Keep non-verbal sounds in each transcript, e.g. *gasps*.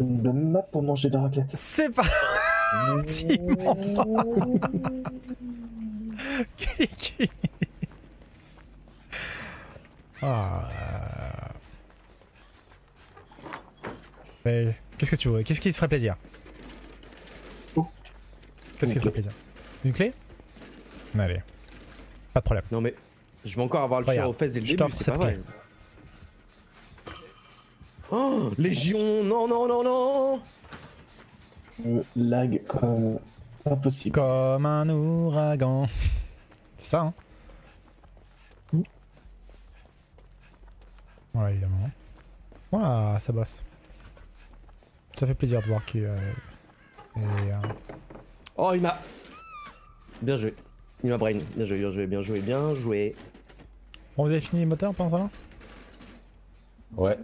Une map pour manger de la raclette. C'est pas. Kiki. *laughs* Ah. Mais qu'est-ce que tu veux? Qu'est-ce qui te ferait plaisir? Oh. Qu'est-ce qui te ferait plaisir? Une clé? Allez. Pas de problème. Non mais, je vais encore avoir le tir aux fesses dès le je début, c'est pas vrai. Oh, Légion, non, non, non, non Je lag comme pas possible. Comme un ouragan. *laughs* C'est ça, hein Mm. Voilà, évidemment. Voilà, ça bosse. Ça fait plaisir de voir qu'il. euh, euh, Oh, il m'a... Bien joué. Il m'a brain. Bien joué, bien joué, bien joué, bien joué. Bon, vous avez fini les moteurs pendant ça là? Ouais,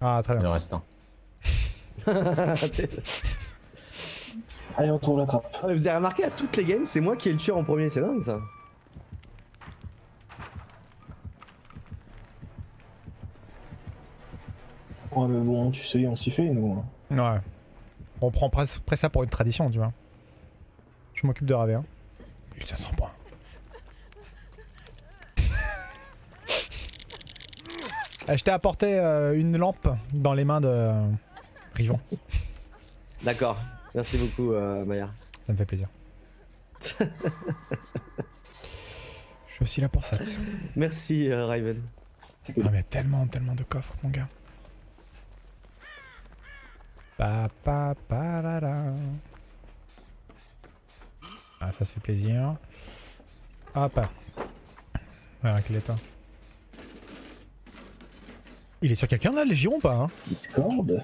Ah, très il bien. en reste un. *laughs* Allez, on trouve la trappe. Ah, Vous avez remarqué à toutes les games, c'est moi qui ai le tueur en premier, c'est dingue ça. Ouais, mais bon, tu sais, on s'y fait, nous. hein. Ouais. On prend presque presque ça pour une tradition, tu vois. Je m'occupe de raver. Hein. 1500 points. Je t'ai apporté euh, une lampe dans les mains de euh, Rivon. *laughs* D'accord. Merci beaucoup, euh, Maya. Ça me fait plaisir. *laughs* Je suis aussi là pour ça. Merci, euh, Raven. Ah, mais tellement, tellement de coffres, mon gars. Pa, pa, pa, la, la. Ah, ça se fait plaisir. Hop. Voilà, qu'il est temps. Il est sur quelqu'un là, Légion ou pas hein Discord.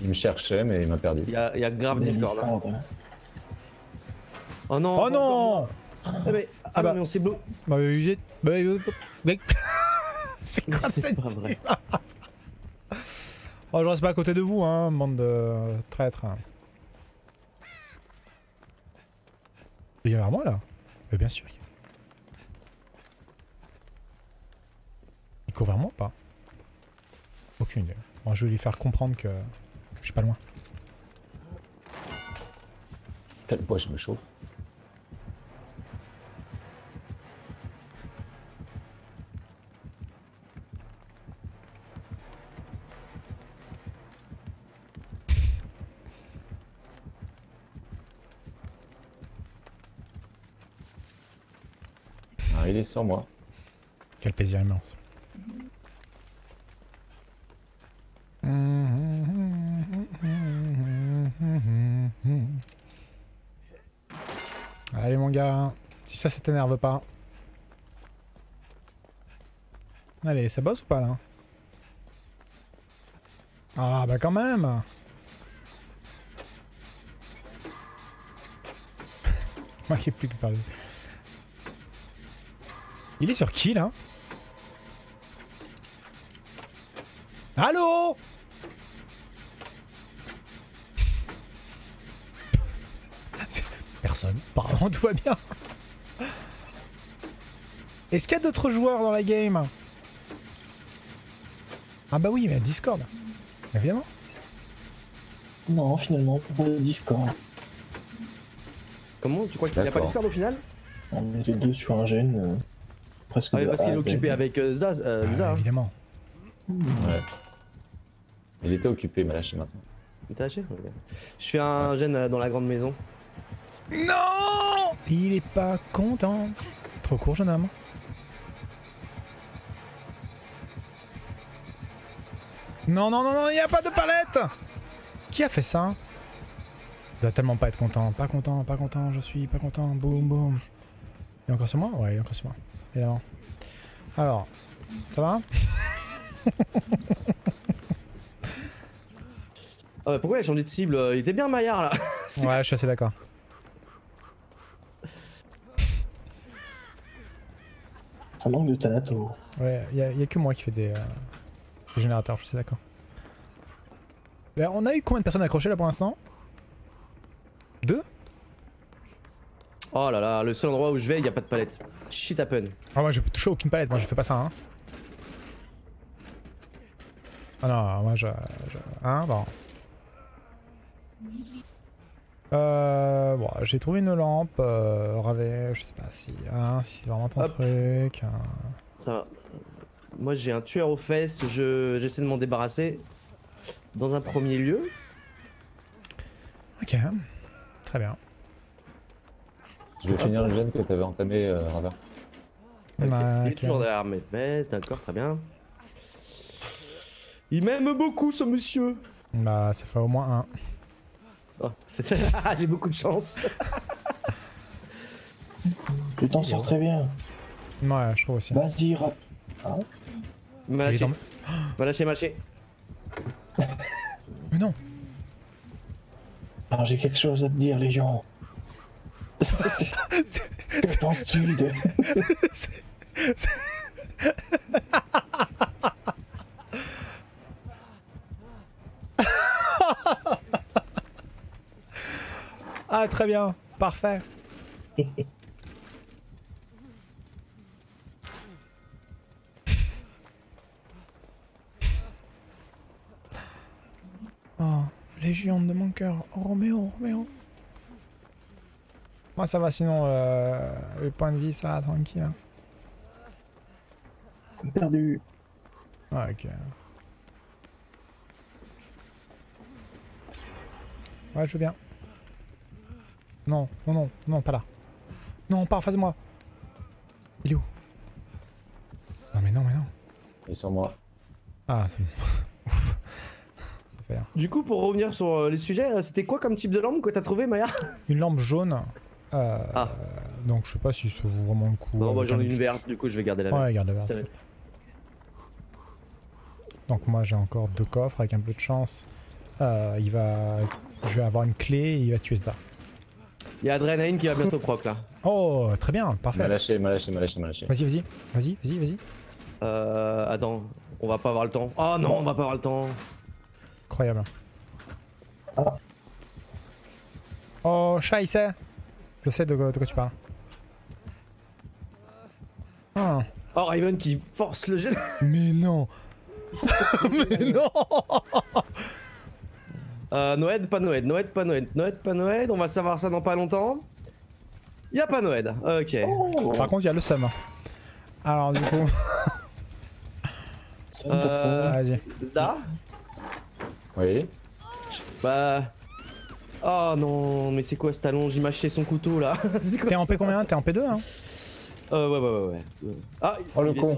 Il me cherchait, mais il m'a perdu. Il y a, il y a grave y a Discord. hein. hein. Oh non Oh non Ah, mais, ah, Ah bah. non, mais on s'est bloqué. Bah, euh, bah, mais- *laughs* C'est quoi C'est cette pas vrai. *laughs* Oh, je reste pas à côté de vous, hein, bande de traîtres. Il vient vers moi là Mais bien sûr. Il court vers moi ou pas Aucune idée. Bon, je vais lui faire comprendre que, je suis pas loin. Quel point je me chauffe. Ah, il est sur moi. Quel plaisir immense. Allez mon gars, ça ça t'énerve pas. Allez, ça bosse ou pas là? Ah bah quand même *laughs* Moi qui ai plus que parler. Il est sur qui là? Allô? *laughs* Personne. Apparemment tout va bien. Est-ce qu'il y a d'autres joueurs dans la game? Ah bah oui, mais Discord. Évidemment. Non, finalement, pas de Discord. Comment? Tu crois qu'il n'y a pas. Discord au final? On était deux sur un gène. euh, presque Ah, de parce qu'il est occupé avec euh, Zdaz, euh, Ah, hein. évidemment. Ouais. Il était occupé, il m'a lâché maintenant. T'as lâché Ok. Je fais un gène euh, dans la grande maison. Non Il est pas content. Trop court, jeune homme. Non, non, non, non, il n'y a pas de palette Qui a fait ça? Il doit tellement pas être content. Pas content, pas content, je suis pas content. Boum, boum. Il est encore sur moi? Ouais, il est encore sur moi. Évidemment. Alors, ça va? *laughs* Ah bah pourquoi il a changé de cible euh, Il était bien Maillard là? *laughs* Ouais, je suis assez d'accord. Ça manque de Thanato. Ouais, il y, a que moi qui fais des, euh, des générateurs, je suis d'accord. Là, on a eu combien de personnes accrochées là pour l'instant? Deux? Oh là là, le seul endroit où je vais, il n'y a pas de palette. Shit happen. Ah moi je peux toucher aucune palette, moi je fais pas ça hein. Ah non, moi je... je- Hein, bon. Euh, bon, j'ai trouvé une lampe, euh, Ravet, je sais pas si, hein, si c'est vraiment ton Hop. truc. hein. Ça va. Moi j'ai un tueur aux fesses, je j'essaie de m'en débarrasser. Dans un premier lieu. Ok, très bien. Je vais finir le gène que t'avais entamé, euh, Raver. Il est ok. toujours derrière mes fesses, d'accord, très bien. Il m'aime beaucoup ce monsieur. Bah, ça fait au moins un. Oh, *laughs* c'est- j'ai beaucoup de chance. Tu t'en sors très bien. Ouais, je trouve aussi. Vas-y, rap. Ah, m'a lâché. dans- Il m'a lâché, il m'a lâché. *gasps* Mais non alors j'ai quelque chose à te dire, les gens. *laughs* que penses-tu de... Ah, très bien, parfait. *laughs* Oh, Légion de mon cœur. Oh, Roméo, Roméo. Moi, ça va sinon, euh, le point de vie, ça va tranquille. hein. Perdu. Ah, ok. Ouais, je veux bien. Non, non, non, non, pas là. Non, pas en face de moi. Il est où? Non, mais non, mais non. Et sur moi. Ah, c'est bon. Du coup, pour revenir sur euh, les sujets, euh, c'était quoi comme type de lampe que t'as trouvé, Maya? Une lampe jaune. Euh, Ah. Donc, je sais pas si ça vaut vraiment le coup. Non, moi j'en ai une verte, du coup je vais garder la Ouais, verte. garde la verte. Donc, moi, j'ai encore deux coffres avec un peu de chance. Euh, il va. Je vais avoir une clé et il va tuer Zda. Il y a Adrenaline qui va bientôt proc là. Oh, très bien, m'a parfait. lâché, m'a lâché, il m'a lâché, il m'a lâché. Vas-y, vas-y, vas-y, vas-y, vas-y. Euh, attends, on va pas avoir le temps. Oh non, on va pas avoir le temps. Incroyable. Ah. Oh, Scheisse Je sais de quoi, de quoi tu parles. Ah. Oh, Raven qui force le jet. *laughs* Mais non *laughs* Mais non Euh, Noël, pas Noël, Noël, pas Noël, Noël, pas Noël. On va savoir ça dans pas longtemps. Y a pas Noël. Ok. Oh, Par contre, il y a le seum. Alors, du coup. *laughs* Euh, vas-y. Oui. Bah. Oh non, mais c'est quoi ce talon J'ai mâché son couteau là. *laughs* C'est quoi T'es en ça P combien? T'es en P2 hein? Euh, ouais, ouais, ouais, ouais. Ah, Oh, le il est con.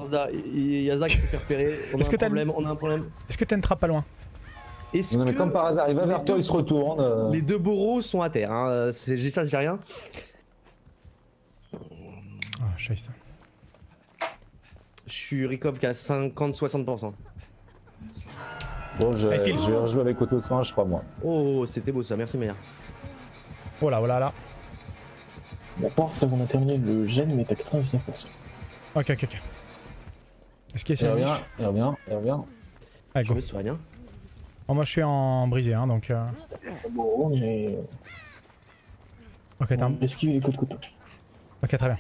Il y a Zda qui s'est fait repérer. On a Est-ce un que t'as le- problème, on a un problème. Est-ce que t'as une trappe pas loin? Est-ce Non, mais que comme par hasard, il va vers toi, il se retourne. euh, les deux bourreaux sont à terre hein. C'est- J'ai ça, j'ai rien. Ah, Scheisse. Je suis Rikov qu'à 50-60%. Bon, je, Allez, je vais rejouer avec Auto de soin, je crois, moi. Oh, c'était beau ça, merci Maya. Oh là, oh là là. La porte, on a terminé le gène, mais t'as 99%. Ok, ok, ok. Est-ce qu'il est Il sur la niche il revient, il revient. Allez, Je go. me suis rien. Oh, moi, je suis en brisé, hein, donc... euh, Bon, mais... Ok, t'as un... esquive les coups de couteau. Ok, très bien.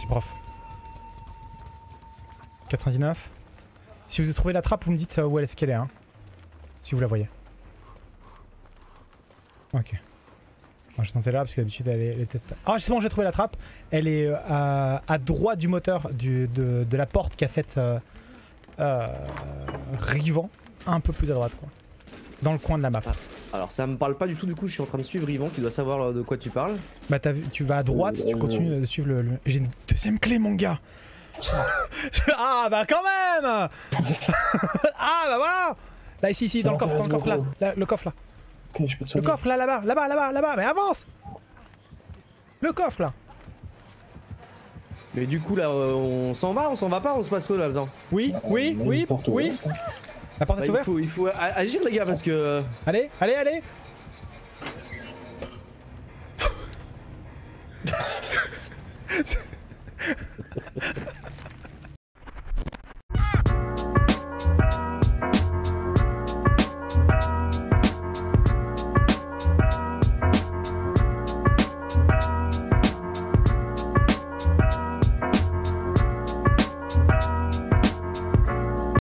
C'est prof. 99. Si vous avez trouvé la trappe, vous me dites euh, où est-ce qu'elle est, hein. Si vous la voyez. Ok. Moi, je tentais là parce que d'habitude elle est, elle était. Ah, c'est bon, j'ai trouvé la trappe. Elle est euh, à, à droite du moteur du, de, de la porte qu'a faite euh, euh, Rivan. Un peu plus à droite, quoi. Dans le coin de la map. Alors ça me parle pas du tout, du coup je suis en train de suivre Yvan qui doit savoir de quoi tu parles. Bah vu, tu vas à droite, tu continues de suivre le. le- J'ai une deuxième clé, mon gars. *laughs* ah bah quand même. *laughs* ah bah voilà. Là ici, ici, dans le coffre, dans le coffre là, le coffre là, Ok, je peux te le coffre là, là-bas, là-bas, là-bas, là-bas, mais avance. Le coffre là. Mais du coup là on s'en va, on s'en va pas, on se passe quoi là-dedans Oui, On oui, oui, oui. La porte Bah, est il, ouverte. faut, il faut agir les gars parce que... euh, Allez, allez, allez.